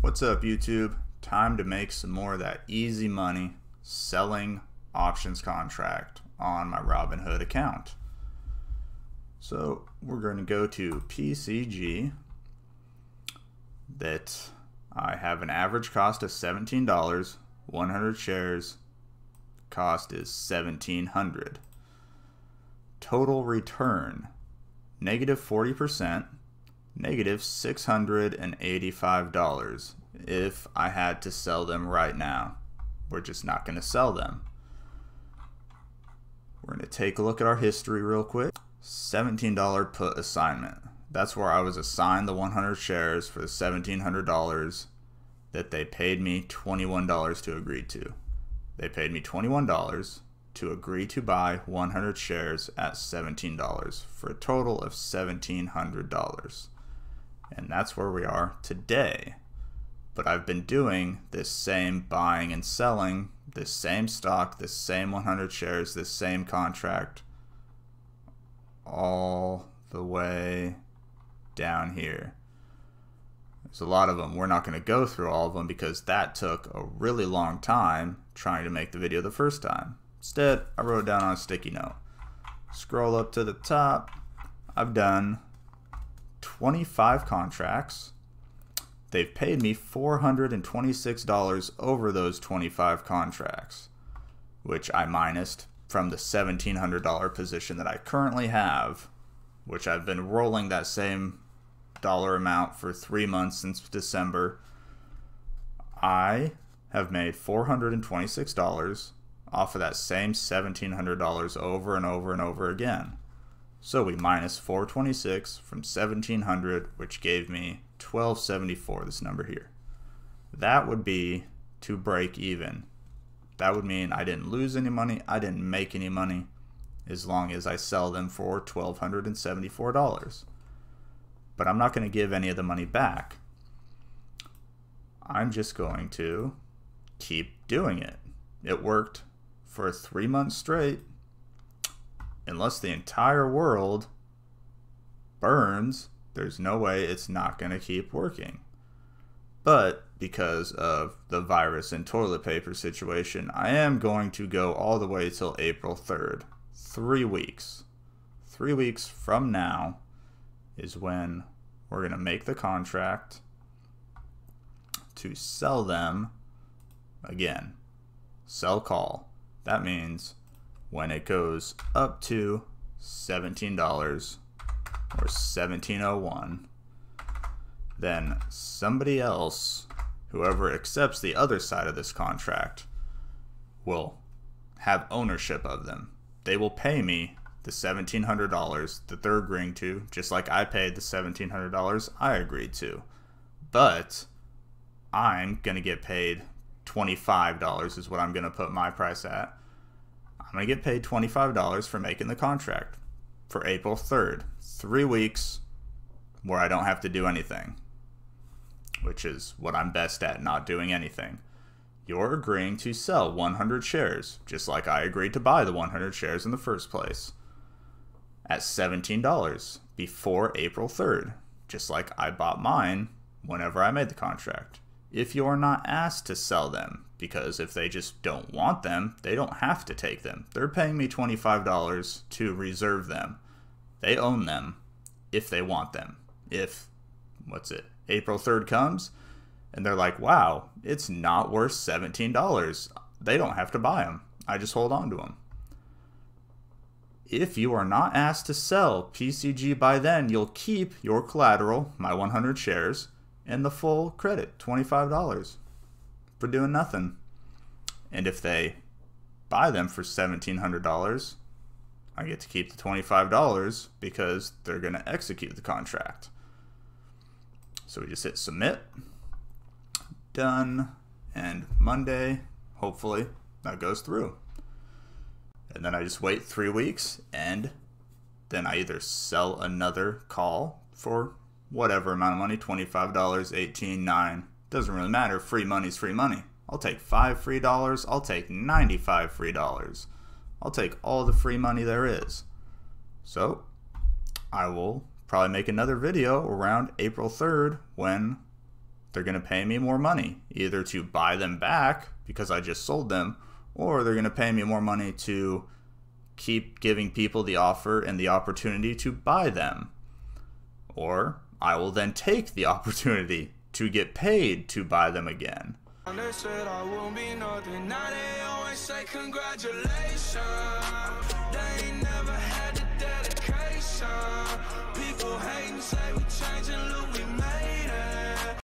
What's up, YouTube? Time to make some more of that easy money selling options contract on my Robinhood account. So we're going to go to PCG that I have an average cost of $17, 100 shares cost is 1700. Total return negative 40%, negative $685 if I had to sell them right now. We're just not going to sell them. We're going to take a look at our history real quick. $17 put assignment. That's where I was assigned the 100 shares for the $1,700 that they paid me $21 to agree to. They paid me $21 to agree to buy 100 shares at $17 for a total of $1,700. And that's where we are today. But I've been doing this same buying and selling, this same stock, this same 100 shares, this same contract, all the way down here. There's a lot of them. We're not going to go through all of them because that took a really long time trying to make the video the first time. Instead, I wrote down on a sticky note. Scroll up to the top. I've done 25 contracts. They've paid me $426 over those 25 contracts, which I minused from the $1,700 position that I currently have, which I've been rolling that same dollar amount for three months since December. I have made $426 off of that same $1,700 over and over and over again. So we minus 426 from 1700, which gave me 1274, this number here. That would be to break even. That would mean I didn't lose any money, I didn't make any money, as long as I sell them for $1,274 but I'm not going to give any of the money back. I'm just going to keep doing it. It worked for three months straight. Unless the entire world burns, there's no way it's not going to keep working. But because of the virus and toilet paper situation, I am going to go all the way till April 3rd. Three weeks. Three weeks from now is when we're going to make the contract to sell them again. Sell call. That means when it goes up to $17 or 1701 then somebody else whoever accepts the other side of this contract will have ownership of them. They will pay me the $1,700 that they're agreeing to, just like I paid the $1,700 I agreed to. But I'm going to get paid $25 is what I'm going to put my price at. I'm going to get paid $25 for making the contract for April 3rd. Three weeks where I don't have to do anything, which is what I'm best at, not doing anything. You're agreeing to sell 100 shares, just like I agreed to buy the 100 shares in the first place at $17 before April 3rd, just like I bought mine whenever I made the contract. If you are not asked to sell them, because if they just don't want them, they don't have to take them. They're paying me $25 to reserve them. They own them if they want them. If, what's it, April 3rd comes and they're like, wow, it's not worth $17. They don't have to buy them. I just hold on to them. If you are not asked to sell PCG by then, you'll keep your collateral, my 100 shares, and the full credit, $25 for doing nothing. And if they buy them for $1,700, I get to keep the $25 because they're going to execute the contract. So we just hit submit, done, and Monday, hopefully, that goes through and then I just wait three weeks, and then I either sell another call for whatever amount of money 25 dollars 18 9 doesn't really matter. Free money's free money. I'll take five free dollars. I'll take 95 free dollars. I'll take all the free money there is. So i will probably make another video around April 3rd when they're going to pay me more money, either to buy them back because I just sold them, or they're going to pay me more money to keep giving people the offer and the opportunity to buy them. Or I will then take the opportunity to get paid to buy them again. People hate and say we changing, look, we